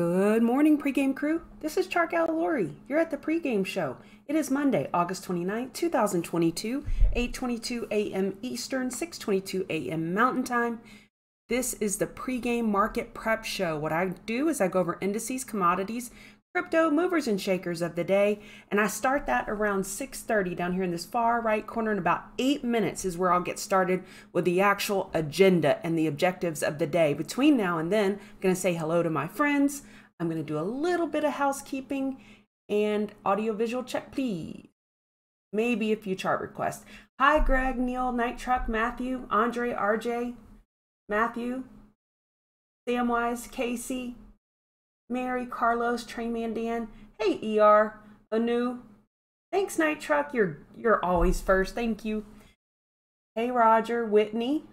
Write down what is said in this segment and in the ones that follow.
Good morning, pregame crew. This is Chart Gal Lori. You're at the pregame show. It is Monday, August 29, 2022, 8:22 a.m. Eastern, 6:22 a.m. Mountain Time. This is the pregame market prep show. What I do is I go over indices, commodities, crypto movers and shakers of the day, and I start that around 6:30 down here in this far right corner. In about eight minutes is where I'll get started with the actual agenda and the objectives of the day. Between now and then, I'm going to say hello to my friends. I'm going to do a little bit of housekeeping and audiovisual check, please. Maybe a few chart requests. Hi, Greg, Neil, Night Truck, Matthew, Andre, RJ, Matthew, Samwise, Casey, Mary, Carlos, Trainman Dan. Hey, ER, Anu. Thanks, Night Truck. You're you're always first. Thank you. Hey, Roger, Whitney,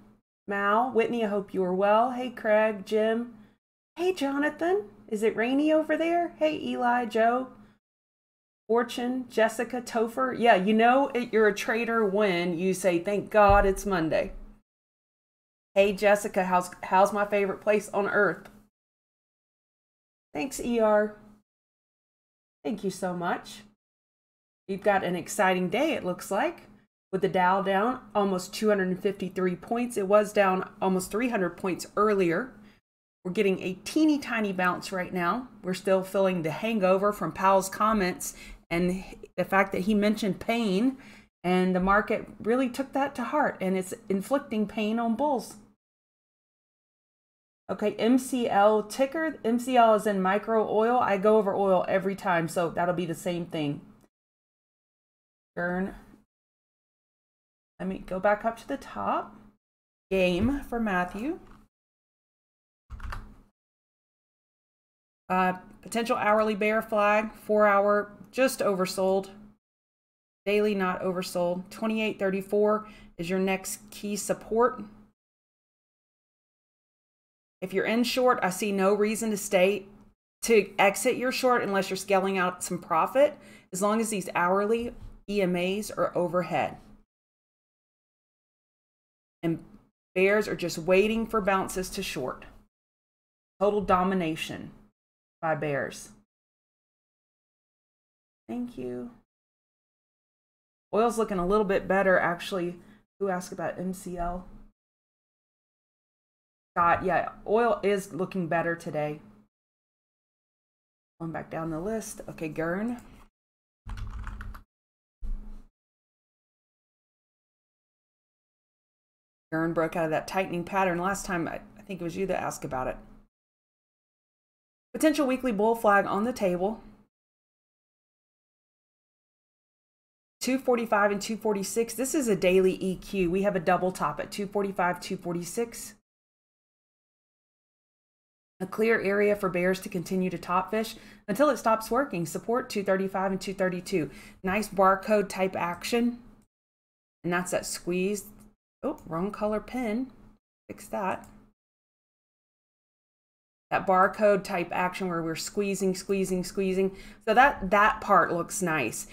Mal, Whitney. I hope you are well. Hey, Craig, Jim. Hey, Jonathan. Is it rainy over there? Hey, Eli, Joe, Fortune, Jessica, Topher. Yeah, you know it, you're a trader when you say, "Thank God it's Monday." Hey, Jessica, how's how's my favorite place on earth? Thanks, ER. Thank you so much. You've got an exciting day, it looks like, with the Dow down almost 253 points. It was down almost 300 points earlier. We're getting a teeny tiny bounce right now. We're still feeling the hangover from Powell's comments and the fact that he mentioned pain, and the market really took that to heart and it's inflicting pain on bulls. Okay, MCL ticker. MCL is in micro oil. I go over oil every time, so that'll be the same thing. Turn. Let me go back up to the top. Game for Matthew. Uh, potential hourly bear flag, four hour, just oversold. Daily not oversold. 2834 is your next key support. If you're in short, I see no reason to stay to exit your short unless you're scaling out some profit, as long as these hourly EMAs are overhead. And bears are just waiting for bounces to short. Total domination by bears. Thank you. Oil's looking a little bit better, actually. Who asked about MCL? Scott, yeah, oil is looking better today. Going back down the list. Okay, Gurn. Gurn broke out of that tightening pattern last time. I, I think it was you that asked about it. Potential weekly bull flag on the table. 245 and 246. This is a daily EQ. We have a double top at 245, 246. A clear area for bears to continue to top fish until it stops working. Support 235 and 232. Nice barcode type action. And that's that squeeze. Oh, wrong color pin. Fix that that barcode type action where we're squeezing, squeezing, squeezing. So that, that part looks nice.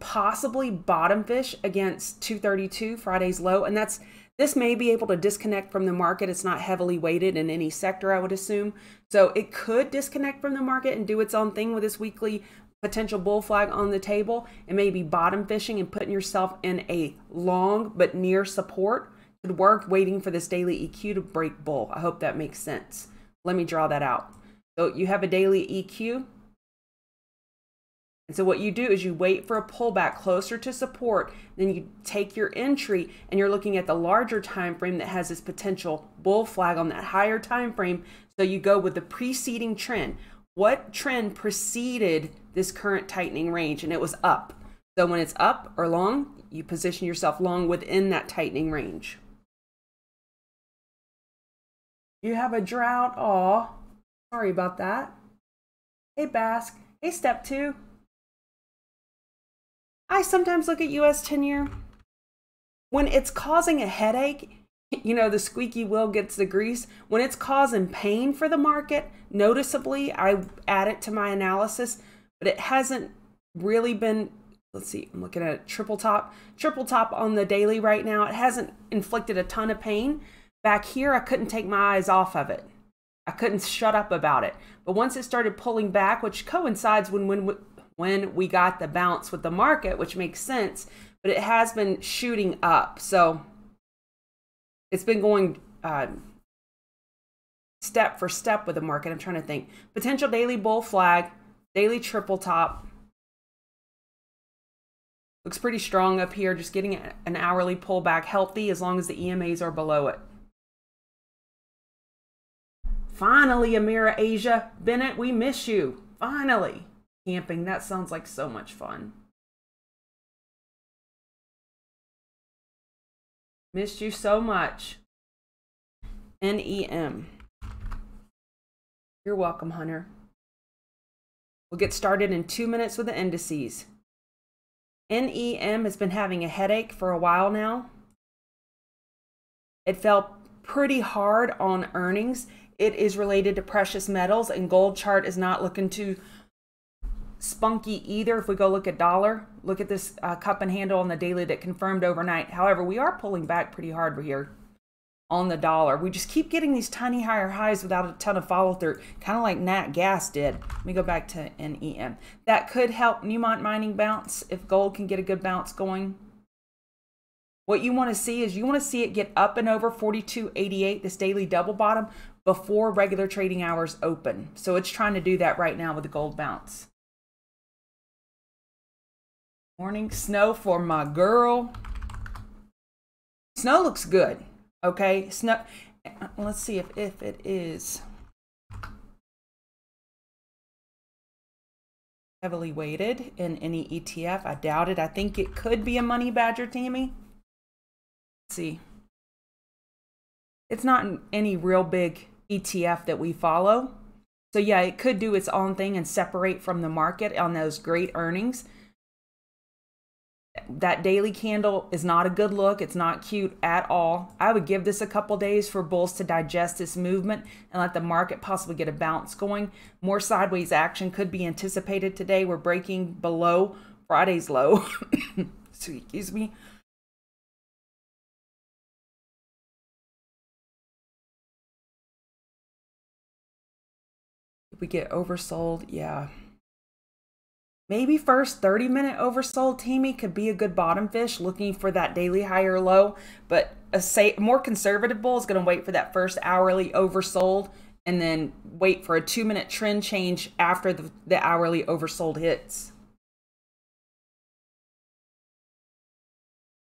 Possibly bottom fish against 232, Friday's low. And that's, this may be able to disconnect from the market. It's not heavily weighted in any sector, I would assume. So it could disconnect from the market and do its own thing with this weekly potential bull flag on the table and maybe bottom fishing and putting yourself in a long but near support could work waiting for this daily EQ to break bull. I hope that makes sense. Let me draw that out. So you have a daily EQ. And so what you do is you wait for a pullback closer to support, then you take your entry and you're looking at the larger time frame that has this potential bull flag on that higher time frame. So you go with the preceding trend. What trend preceded this current tightening range? And it was up. So when it's up or long, you position yourself long within that tightening range. You have a drought. Aw, sorry about that. Hey, Basque. Hey, step two. I sometimes look at US 10 year. When it's causing a headache, you know, the squeaky wheel gets the grease. When it's causing pain for the market, noticeably, I add it to my analysis, but it hasn't really been. Let's see, I'm looking at triple top. Triple top on the daily right now. It hasn't inflicted a ton of pain, Back here, I couldn't take my eyes off of it. I couldn't shut up about it. But once it started pulling back, which coincides when when when we got the bounce with the market, which makes sense, but it has been shooting up. So it's been going uh, step for step with the market. I'm trying to think. Potential daily bull flag, daily triple top. Looks pretty strong up here, just getting an hourly pullback healthy as long as the EMAs are below it. Finally, Amira Asia. Bennett, we miss you. Finally. Camping, that sounds like so much fun. Missed you so much. NEM. You're welcome, Hunter. We'll get started in two minutes with the indices. NEM has been having a headache for a while now. It fell pretty hard on earnings. It is related to precious metals, and gold chart is not looking too spunky either. If we go look at dollar, look at this uh, cup and handle on the daily that confirmed overnight. However, we are pulling back pretty hard here on the dollar. We just keep getting these tiny higher highs without a ton of follow through, kind of like Nat Gas did. Let me go back to NEM. That could help Newmont Mining bounce if gold can get a good bounce going. What you want to see is you want to see it get up and over 42.88, this daily double bottom, before regular trading hours open. So it's trying to do that right now with the gold bounce. Morning snow for my girl. Snow looks good. Okay, snow. Let's see if, if it is heavily weighted in any ETF. I doubt it. I think it could be a money badger, Tammy. Let's see. It's not in any real big ETF that we follow. So yeah, it could do its own thing and separate from the market on those great earnings that daily candle is not a good look. It's not cute at all. I would give this a couple days for bulls to digest this movement and let the market possibly get a bounce going. More sideways action could be anticipated today. We're breaking below Friday's low. Excuse me. If we get oversold, yeah. Maybe first 30 minute oversold Teamy could be a good bottom fish looking for that daily higher low, but a say more conservative bull is going to wait for that first hourly oversold and then wait for a two minute trend change after the, the hourly oversold hits.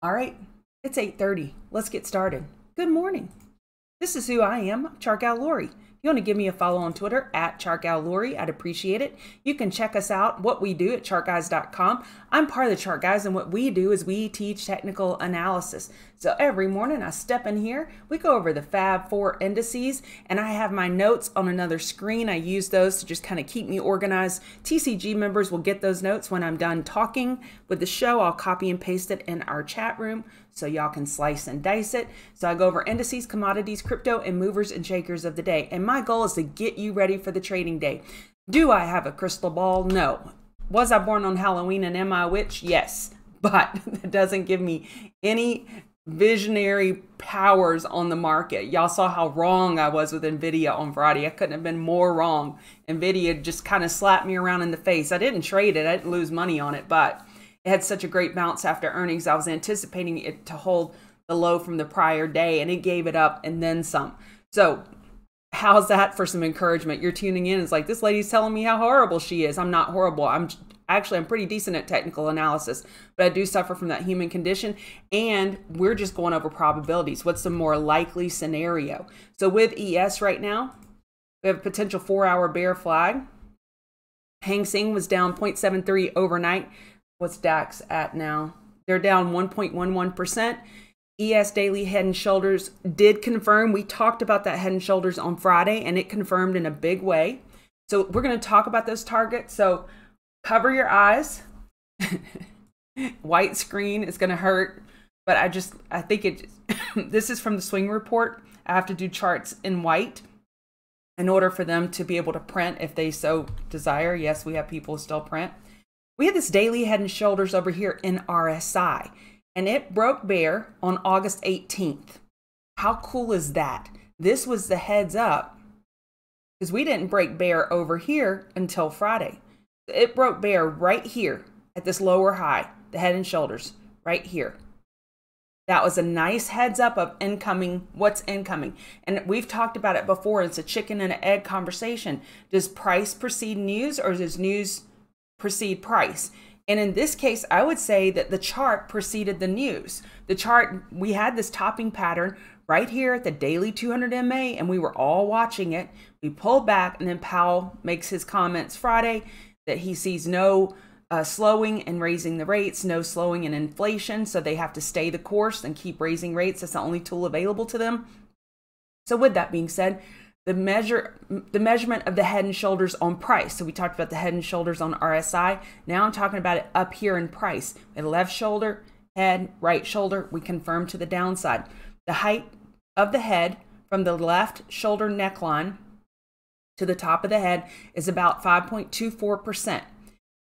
All right, it's 8:30. Let's get started. Good morning. This is who I am, Chart Gal Lori you want to give me a follow on Twitter at ChartGalLori, I'd appreciate it. You can check us out, what we do at chartguys.com. I'm part of the Chart Guys, and what we do is we teach technical analysis. So every morning I step in here, we go over the Fab Four indices, and I have my notes on another screen. I use those to just kind of keep me organized. TCG members will get those notes when I'm done talking with the show. I'll copy and paste it in our chat room so y'all can slice and dice it. So I go over indices, commodities, crypto, and movers and shakers of the day. And my goal is to get you ready for the trading day. Do I have a crystal ball? No. Was I born on Halloween and am I a witch? Yes. But that doesn't give me any visionary powers on the market. Y'all saw how wrong I was with Nvidia on Friday. I couldn't have been more wrong. Nvidia just kind of slapped me around in the face. I didn't trade it. I didn't lose money on it, but it had such a great bounce after earnings. I was anticipating it to hold the low from the prior day, and it gave it up and then some. So, how's that for some encouragement? You're tuning in. It's like this lady's telling me how horrible she is. I'm not horrible. I'm actually I'm pretty decent at technical analysis, but I do suffer from that human condition. And we're just going over probabilities. What's the more likely scenario? So with ES right now, we have a potential four hour bear flag. Hang Seng was down 0.73 overnight. What's DAX at now? They're down 1.11%. ES Daily Head and Shoulders did confirm. We talked about that Head and Shoulders on Friday, and it confirmed in a big way. So we're going to talk about those targets. So cover your eyes. White screen is going to hurt, but I just I think it. this is from the Swing Report. I have to do charts in white in order for them to be able to print if they so desire. Yes, we have people still print. We had this daily head and shoulders over here in RSI, and it broke bare on August 18th. How cool is that? This was the heads up because we didn't break bear over here until Friday. It broke bear right here at this lower high, the head and shoulders, right here. That was a nice heads up of incoming, what's incoming. And we've talked about it before. It's a chicken and an egg conversation. Does price precede news or does news precede price? And in this case, I would say that the chart preceded the news. The chart, we had this topping pattern right here at the daily 200 MA, and we were all watching it. We pulled back, and then Powell makes his comments Friday that he sees no uh, slowing and raising the rates, no slowing in inflation. So they have to stay the course and keep raising rates. That's the only tool available to them. So, with that being said, the measure the measurement of the head and shoulders on price. So we talked about the head and shoulders on RSI. Now I'm talking about it up here in price. The left shoulder, head, right shoulder, we confirm to the downside. The height of the head from the left shoulder neckline to the top of the head is about 5.24%.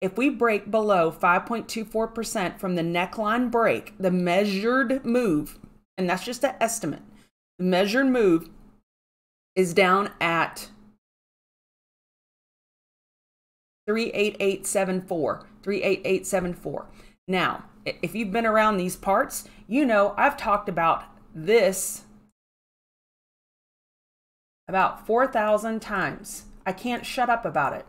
If we break below 5.24% from the neckline break, the measured move, and that's just an estimate, the measured move is down at 38874. 38874. Now, if you've been around these parts, you know I've talked about this about 4,000 times. I can't shut up about it.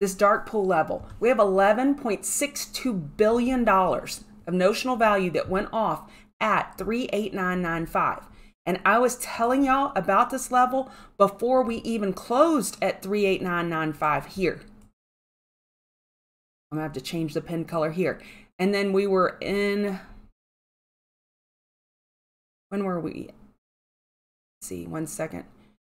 This dark pool level. We have $11.62 billion of notional value that went off at 38995. And I was telling y'all about this level before we even closed at 38995 here. I'm gonna have to change the pen color here. And then we were in, when were we? See, one second.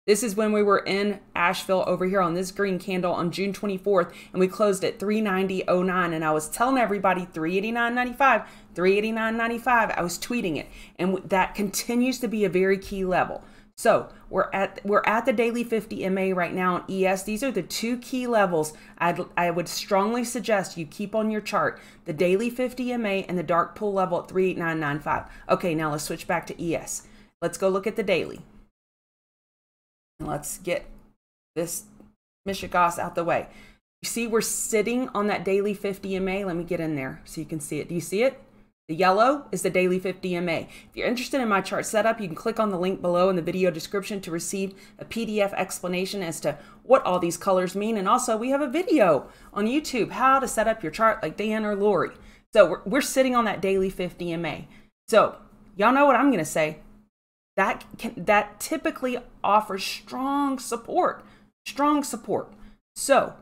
This is when we were in Asheville over here on this green candle on June 24th, and we closed at 390.09. And I was telling everybody 389.95, 389.95. I was tweeting it, and that continues to be a very key level. So we're at we're at the daily 50 MA right now on ES. These are the two key levels I'd, I would strongly suggest you keep on your chart: the daily 50 MA and the dark pool level at 389.95. Okay, now let's switch back to ES. Let's go look at the daily. Let's get this Mishigas out the way. You see we're sitting on that daily 50 MA. Let me get in there so you can see it. Do you see it? The yellow is the daily 50 MA. If you're interested in my chart setup, you can click on the link below in the video description to receive a PDF explanation as to what all these colors mean. And also, we have a video on YouTube how to set up your chart like Dan or Lori. So we're, we're sitting on that daily 50 MA. So y'all know what I'm going to say that can, that typically offers strong support, strong support. So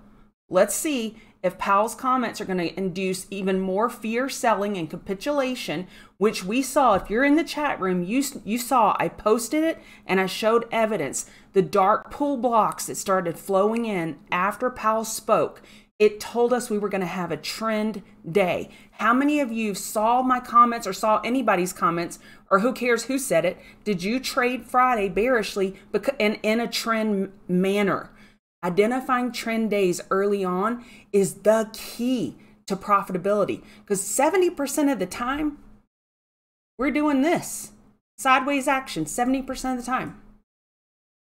let's see if Powell's comments are going to induce even more fear selling and capitulation, which we saw. If you're in the chat room, you, you saw I posted it and I showed evidence. The dark pool blocks that started flowing in after Powell spoke it told us we were going to have a trend day. How many of you saw my comments or saw anybody's comments, or who cares who said it? Did you trade Friday bearishly and in a trend manner? Identifying trend days early on is the key to profitability because 70% of the time, we're doing this sideways action 70% of the time.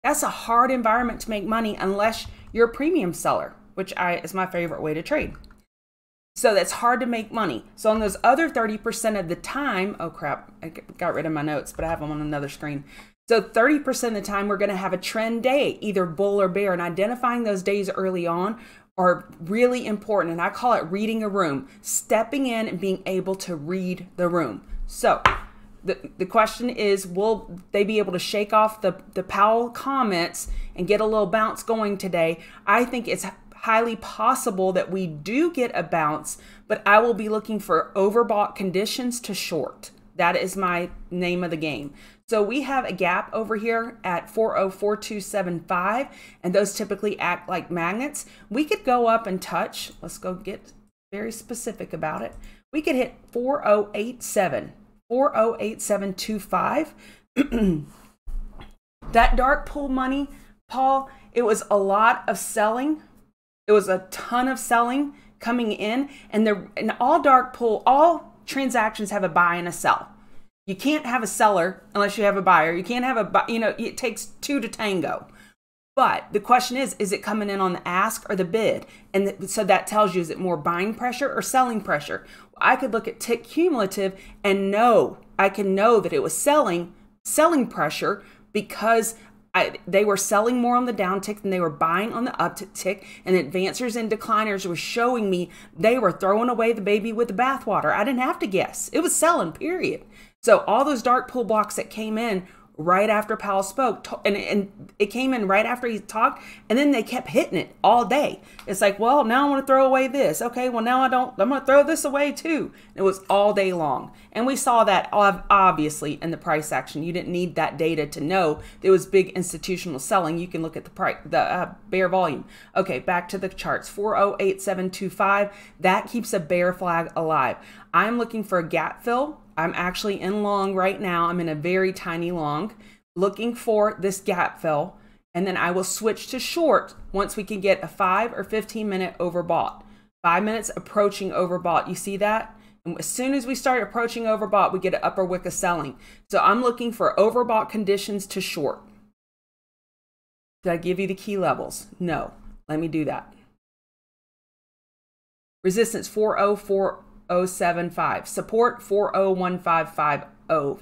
That's a hard environment to make money unless you're a premium seller which I is my favorite way to trade. So that's hard to make money. So on those other 30% of the time, oh crap, I got rid of my notes, but I have them on another screen. So 30% of the time we're going to have a trend day, either bull or bear, and identifying those days early on are really important. And I call it reading a room, stepping in and being able to read the room. So the, the question is will they be able to shake off the, the Powell comments and get a little bounce going today? I think it's highly possible that we do get a bounce, but I will be looking for overbought conditions to short. That is my name of the game. So we have a gap over here at 404275, and those typically act like magnets. We could go up and touch, let's go get very specific about it. We could hit 4087, 408725. that dark pool money, Paul, it was a lot of selling it was a ton of selling coming in, and the an all dark pool, all transactions have a buy and a sell. You can't have a seller unless you have a buyer. You can't have a, you know, it takes two to tango. But the question is, is it coming in on the ask or the bid? And th- so that tells you, is it more buying pressure or selling pressure? I could look at tick cumulative and know, I can know that it was selling, selling pressure because I, they were selling more on the downtick than they were buying on the uptick, and advancers and decliners were showing me they were throwing away the baby with the bathwater. I didn't have to guess; it was selling. Period. So all those dark pool blocks that came in right after Powell spoke, and, and it came in right after he talked, and then they kept hitting it all day. It's like, well, now I want to throw away this. Okay, well, now I don't, I'm going to throw this away too. It was all day long. And we saw that obviously in the price action. You didn't need that data to know there was big institutional selling. You can look at the price, the uh, bear volume. Okay, back to the charts 408725. That keeps a bear flag alive. I'm looking for a gap fill I'm actually in long right now. I'm in a very tiny long looking for this gap fill. And then I will switch to short once we can get a five or 15 minute overbought. Five minutes approaching overbought. You see that? And as soon as we start approaching overbought, we get an upper wick of selling. So I'm looking for overbought conditions to short. Did I give you the key levels? No. Let me do that. Resistance 404 075. Support 401550.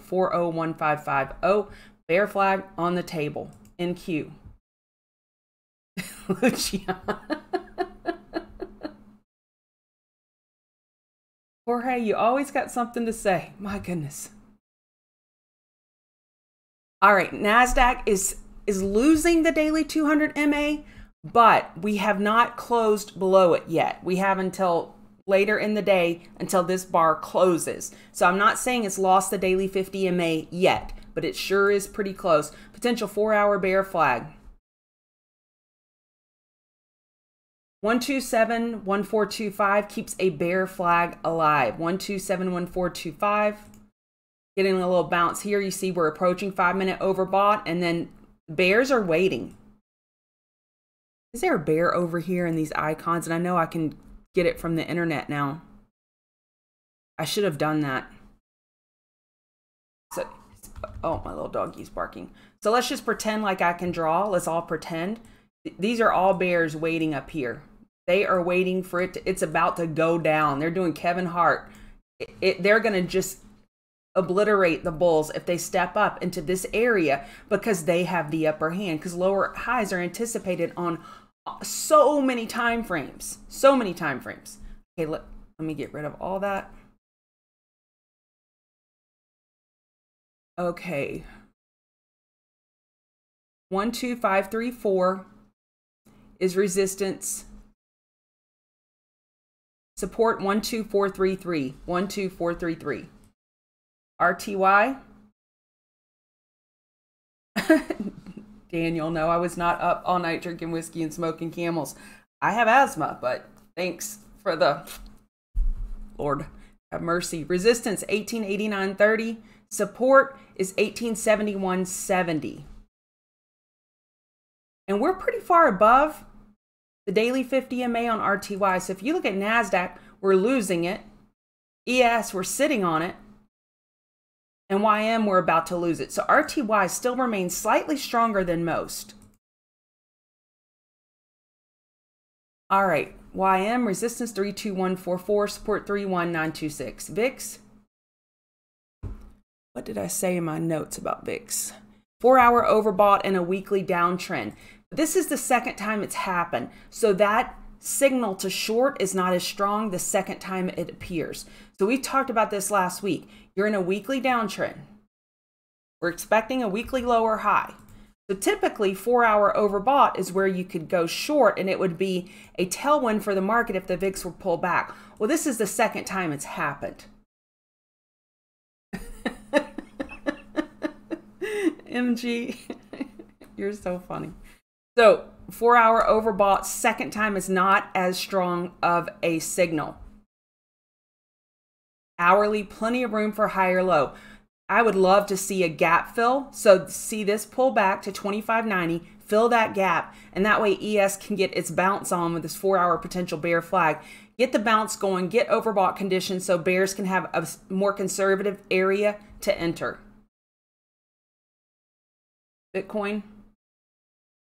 401550. Bear flag on the table. In queue. Luciana. Jorge, you always got something to say. My goodness. All right, NASDAQ is is losing the daily 200 MA, but we have not closed below it yet. We have until later in the day until this bar closes. So I'm not saying it's lost the daily 50 MA yet, but it sure is pretty close. Potential four hour bear flag. 1271425 keeps a bear flag alive. 1271425. Getting a little bounce here. You see we're approaching five minute overbought and then bears are waiting. Is there a bear over here in these icons? And I know I can get it from the internet now. I should have done that. So, oh, my little doggy's barking. So let's just pretend like I can draw. Let's all pretend. These are all bears waiting up here. They are waiting for it. To, it's about to go down. They're doing Kevin Hart. It, it, they're going to just obliterate the bulls if they step up into this area because they have the upper hand because lower highs are anticipated on so many time frames so many time frames. Okay let, let me get rid of all that. Okay. One two five three four is resistance. Support one two four three three. One two four three three. Rty Daniel, no, I was not up all night drinking whiskey and smoking camels. I have asthma, but thanks for the Lord have mercy. Resistance 1889.30. Support is 1871.70. And we're pretty far above the daily 50 MA on RTY. So if you look at NASDAQ, we're losing it. ES, we're sitting on it and YM we're about to lose it. So RTY still remains slightly stronger than most. All right, YM resistance 32144, support 31926. VIX. What did I say in my notes about VIX? Four hour overbought and a weekly downtrend. This is the second time it's happened. So that signal to short is not as strong the second time it appears. So we talked about this last week. You're in a weekly downtrend. We're expecting a weekly lower high. So typically, four hour overbought is where you could go short and it would be a tailwind for the market if the VIX were pulled back. Well, this is the second time it's happened. MG, you're so funny. So, four hour overbought, second time is not as strong of a signal. Hourly, plenty of room for higher low. I would love to see a gap fill. So see this pull back to 25.90, fill that gap, and that way ES can get its bounce on with this four hour potential bear flag. get the bounce going, get overbought conditions so bears can have a more conservative area to enter. Bitcoin.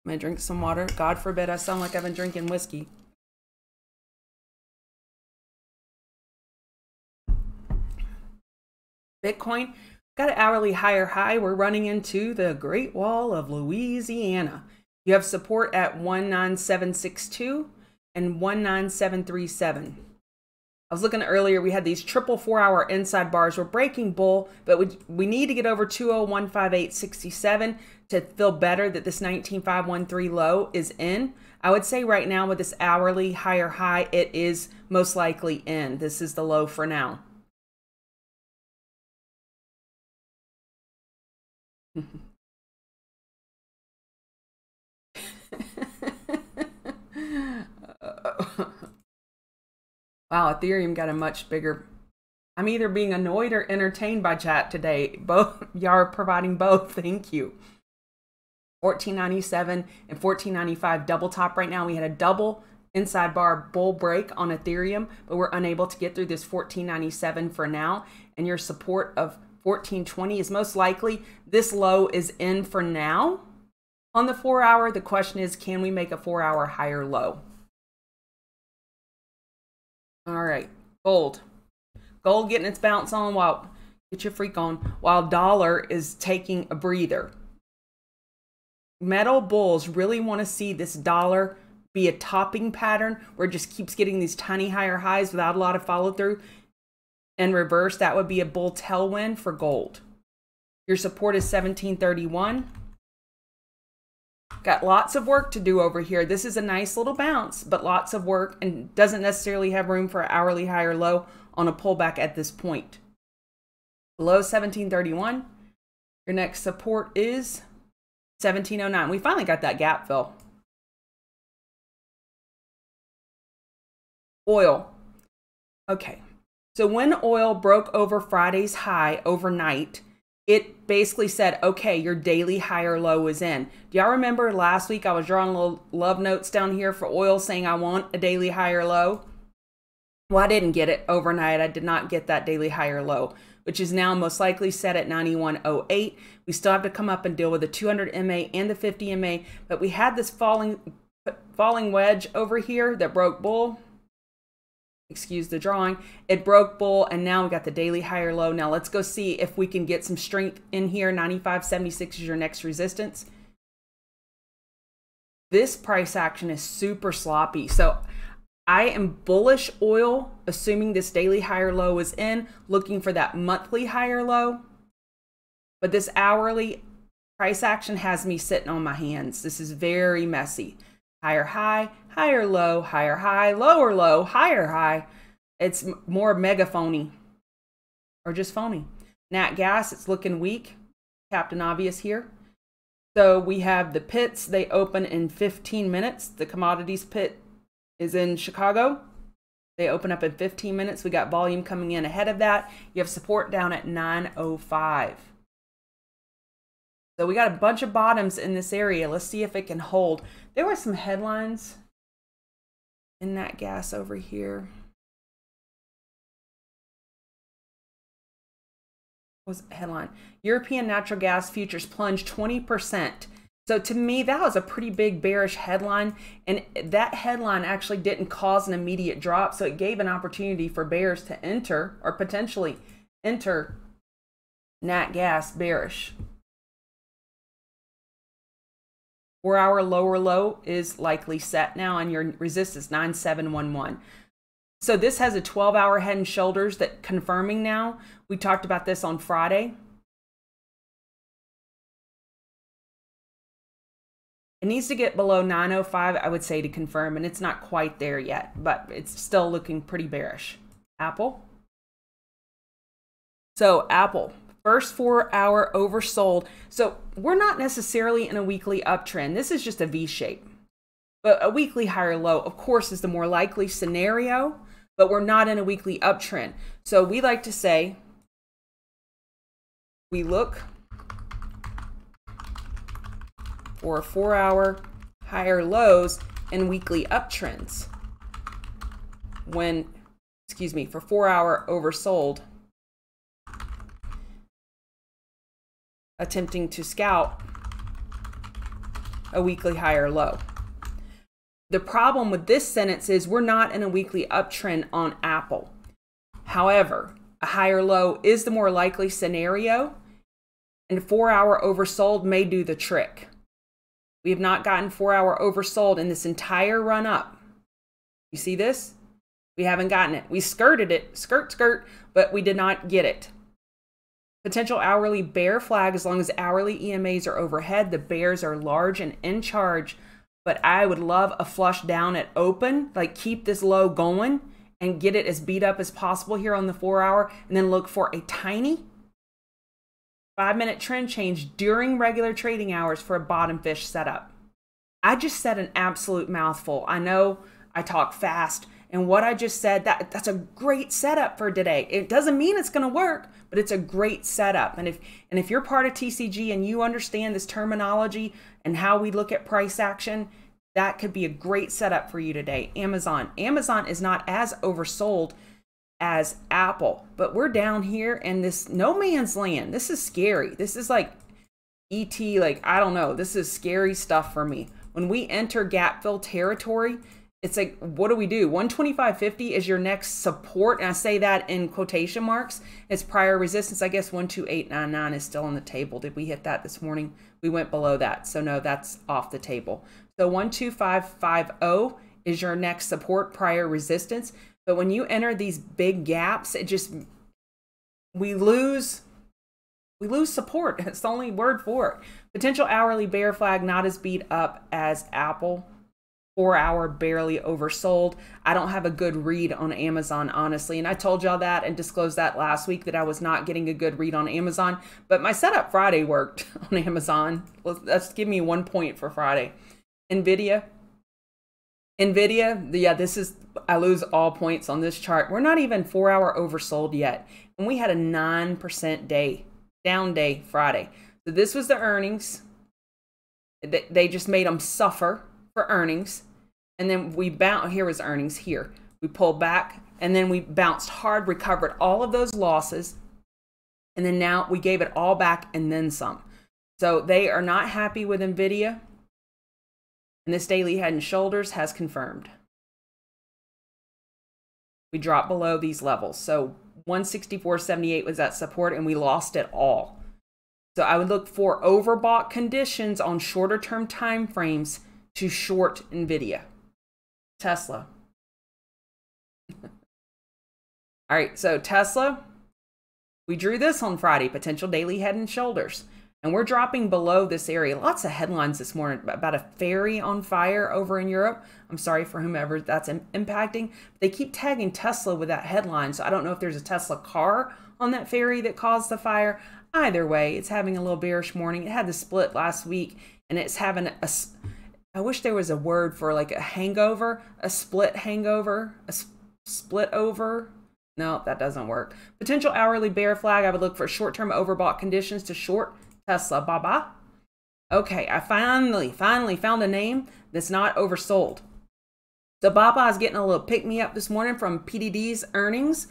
I'm gonna drink some water. God forbid I sound like I've been drinking whiskey. Bitcoin got an hourly higher high. We're running into the Great Wall of Louisiana. You have support at 19762 and 19737. I was looking earlier, we had these triple four hour inside bars. We're breaking bull, but we, we need to get over 2015867 to feel better that this 19513 low is in. I would say right now with this hourly higher high, it is most likely in. This is the low for now. wow, Ethereum got a much bigger. I'm either being annoyed or entertained by chat today. Both y'all are providing both. Thank you. 1497 and 1495 double top right now. We had a double inside bar bull break on Ethereum, but we're unable to get through this 1497 for now. And your support of 1420 is most likely this low is in for now. On the four hour, the question is, can we make a four hour higher low? All right, gold. Gold getting its bounce on while, get your freak on, while dollar is taking a breather. Metal bulls really want to see this dollar be a topping pattern where it just keeps getting these tiny higher highs without a lot of follow through in reverse, that would be a bull tailwind for gold. Your support is 1731. Got lots of work to do over here. This is a nice little bounce, but lots of work and doesn't necessarily have room for hourly high or low on a pullback at this point. Below 1731. Your next support is 1709. We finally got that gap fill. Oil. Okay. So when oil broke over Friday's high overnight, it basically said, okay, your daily high or low is in. Do y'all remember last week I was drawing little love notes down here for oil saying I want a daily high or low? Well, I didn't get it overnight. I did not get that daily high or low, which is now most likely set at 91.08. We still have to come up and deal with the 200 MA and the 50 MA, but we had this falling falling wedge over here that broke bull excuse the drawing. It broke bull and now we got the daily higher low. Now let's go see if we can get some strength in here. 95.76 is your next resistance. This price action is super sloppy. So i am bullish oil assuming this daily higher low is in looking for that monthly higher low. But this hourly price action has me sitting on my hands. This is very messy. Higher high higher low, higher high, lower low, higher high. It's more megaphony or just phony. Nat gas, it's looking weak. Captain Obvious here. So we have the pits. They open in 15 minutes. The commodities pit is in Chicago. They open up in 15 minutes. We got volume coming in ahead of that. You have support down at 905. So we got a bunch of bottoms in this area. Let's see if it can hold. There were some headlines that gas over here. was headline European natural gas futures plunged 20%. So to me, that was a pretty big bearish headline. And that headline actually didn't cause an immediate drop. So it gave an opportunity for bears to enter or potentially enter nat gas bearish. Four hour lower low is likely set now, and your resistance 9711. So this has a 12 hour head and shoulders that confirming now. We talked about this on Friday. It needs to get below 905, I would say, to confirm, and it's not quite there yet, but it's still looking pretty bearish. Apple. So Apple, first four hour oversold. So we're not necessarily in a weekly uptrend. This is just a V shape. But a weekly higher low, of course, is the more likely scenario, but we're not in a weekly uptrend. So we like to say we look for four hour higher lows and weekly uptrends. when, excuse me, for four hour oversold, attempting to scout a weekly higher low. The problem with this sentence is we're not in a weekly uptrend on Apple. However, a higher low is the more likely scenario, and four hour oversold may do the trick. We have not gotten four hour oversold in this entire run up. You see this? We haven't gotten it. We skirted it, skirt, skirt, but we did not get it. Potential hourly bear flag as long as hourly EMAs are overhead. The bears are large and in charge, but I would love a flush down at open, like keep this low going and get it as beat up as possible here on the four hour, and then look for a tiny five minute trend change during regular trading hours for a bottom fish setup. I just said an absolute mouthful. I know I talk fast, and what I just said, that that's a great setup for today. It doesn't mean it's going to work, but it's a great setup. And if and if you're part of TCG and you understand this terminology and how we look at price action, that could be a great setup for you today. Amazon. Amazon is not as oversold as Apple, but we're down here in this no man's land. This is scary. This is like ET, like, I don't know. This is scary stuff for me. When we enter gap fill territory, it's like, what do we do? 125.50 is your next support. And I say that in quotation marks. It's prior resistance. I guess 128.99 is still on the table. Did we hit that this morning? We went below that. So no, that's off the table. So 12550 is your next support prior resistance. But when you enter these big gaps, it just we lose we lose support. It's the only word for it. Potential hourly bear flag not as beat up as Apple. Four hour barely oversold. I don't have a good read on Amazon, honestly. And I told y'all that and disclosed that last week that I was not getting a good read on Amazon. But my setup Friday worked on Amazon. Let's give me one point for Friday. Nvidia, Nvidia, yeah, this is I lose all points on this chart. We're not even four hour oversold yet, and we had a nine percent day down day Friday. So this was the earnings. They just made them suffer for earnings, and then we bounced. Here was earnings. Here we pulled back, and then we bounced hard, recovered all of those losses, and then now we gave it all back and then some. So they are not happy with Nvidia. And this daily head and shoulders has confirmed. We dropped below these levels. So 164.78 was that support and we lost it all. So I would look for overbought conditions on shorter term time frames to short Nvidia. Tesla. All right, so Tesla, we drew this on Friday, potential daily head and shoulders. And we're dropping below this area. Lots of headlines this morning about a ferry on fire over in Europe. I'm sorry for whomever that's impacting. They keep tagging Tesla with that headline. So I don't know if there's a Tesla car on that ferry that caused the fire. Either way, it's having a little bearish morning. It had the split last week and it's having a. I wish there was a word for like a hangover, a split hangover, a split over. No, that doesn't work. Potential hourly bear flag. I would look for short term overbought conditions to short Tesla Baba. Okay, I finally, finally found a name that's not oversold. So Baba is getting a little pick me up this morning from PDD's earnings.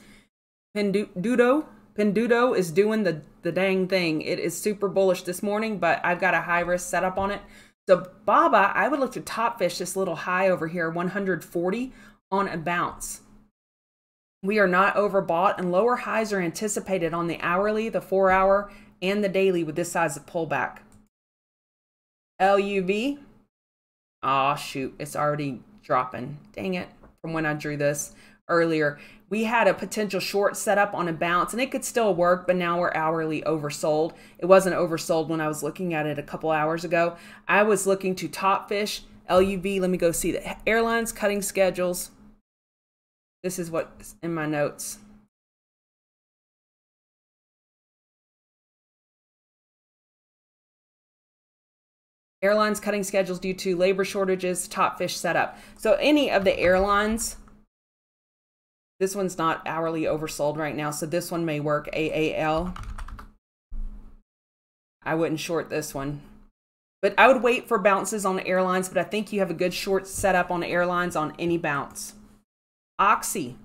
Pinduoduo, Pendudo is doing the, the dang thing. It is super bullish this morning, but I've got a high risk setup on it. So Baba, I would look to top fish this little high over here, 140 on a bounce. We are not overbought and lower highs are anticipated on the hourly, the four hour, and the daily with this size of pullback. LUV. Oh, shoot. It's already dropping. Dang it. From when I drew this earlier. We had a potential short setup on a bounce and it could still work, but now we're hourly oversold. It wasn't oversold when I was looking at it a couple hours ago. I was looking to top fish, LUV. Let me go see the airlines cutting schedules. This is what's in my notes. Airlines cutting schedules due to labor shortages, top fish setup. So any of the airlines, this one's not hourly oversold right now, so this one may work, AAL. I wouldn't short this one. But I would wait for bounces on airlines, but I think you have a good short setup on airlines on any bounce. Oxy,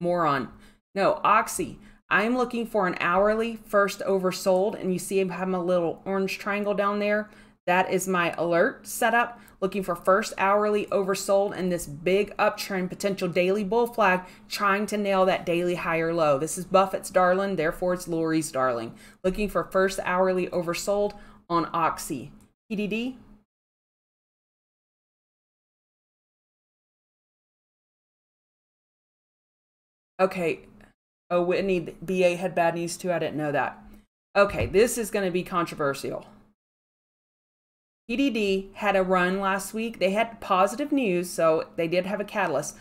moron. No, Oxy. I'm looking for an hourly first oversold, and you see I have a little orange triangle down there. That is my alert setup. Looking for first hourly oversold and this big uptrend potential daily bull flag, trying to nail that daily higher low. This is Buffett's darling, therefore it's Lori's darling. Looking for first hourly oversold on Oxy. PDD, Okay. Oh, Whitney, BA had bad news too. I didn't know that. Okay, this is going to be controversial. PDD had a run last week. They had positive news, so they did have a catalyst.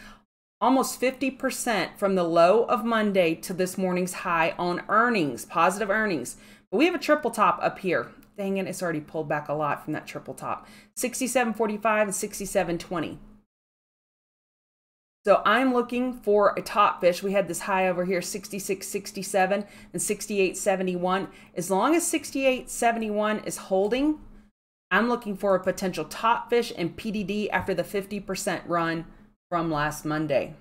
Almost 50% from the low of Monday to this morning's high on earnings, positive earnings. But we have a triple top up here. Dang it, it's already pulled back a lot from that triple top. 67.45 and 67.20. So I'm looking for a top fish. We had this high over here, 66.67 and 68.71. As long as 68.71 is holding, I'm looking for a potential top fish in PDD after the 50% run from last Monday.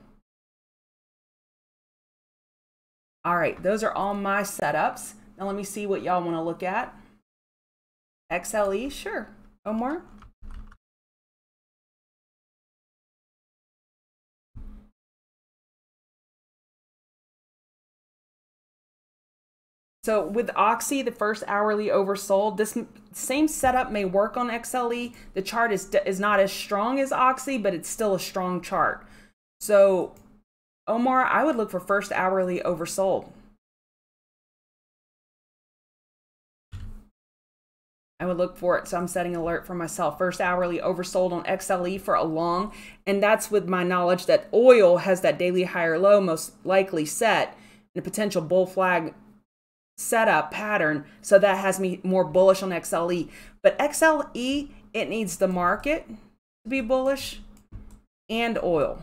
All right, those are all my setups. Now let me see what y'all want to look at. XLE, sure. Omar? So with Oxy, the first hourly oversold, this same setup may work on XLE. The chart is, is not as strong as Oxy, but it's still a strong chart. So Omar, I would look for first hourly oversold. I would look for it. So I'm setting alert for myself. First hourly oversold on XLE for a long. And that's with my knowledge that oil has that daily higher low most likely set and a potential bull flag setup pattern. So that has me more bullish on XLE. But XLE, it needs the market to be bullish and oil.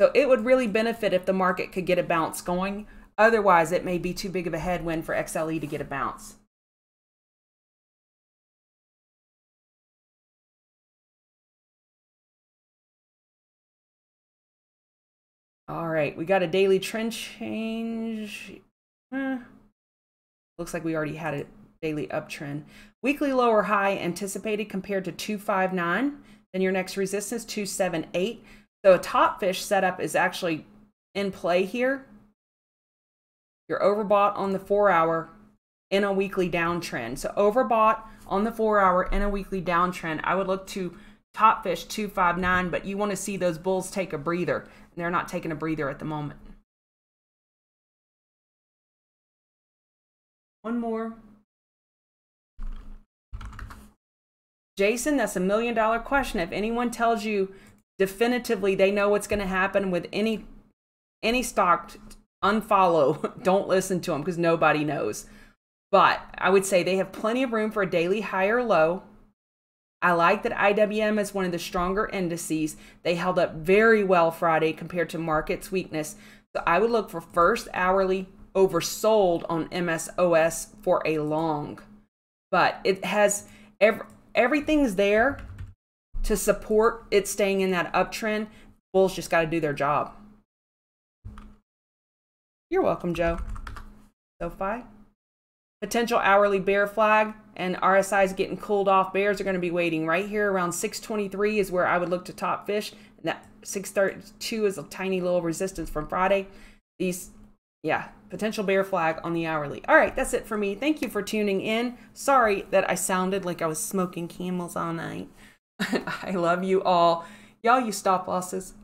So it would really benefit if the market could get a bounce going. Otherwise, it may be too big of a headwind for XLE to get a bounce. All right, we got a daily trend change. Eh, looks like we already had a daily uptrend. Weekly lower high anticipated compared to 259. Then your next resistance, 278. So a top fish setup is actually in play here. You're overbought on the four hour in a weekly downtrend. So overbought on the four hour in a weekly downtrend. I would look to top fish 259, but you want to see those bulls take a breather. And they're not taking a breather at the moment. One more. Jason, that's a million dollar question. If anyone tells you definitively they know what's going to happen with any any stock, unfollow. Don't listen to them because nobody knows. But I would say they have plenty of room for a daily high or low. I like that IWM is one of the stronger indices. They held up very well Friday compared to market's weakness. So I would look for first hourly oversold on MSOS for a long. But it has every, everything's there to support it staying in that uptrend. Bulls just got to do their job. You're welcome, Joe. SoFi. Potential hourly bear flag and RSI is getting cooled off. Bears are going to be waiting right here around 623 is where I would look to top fish. And that 632 is a tiny little resistance from Friday. These yeah, potential bear flag on the hourly. All right, that's it for me. Thank you for tuning in. Sorry that I sounded like I was smoking camels all night. I love you all. Y'all, you stop losses.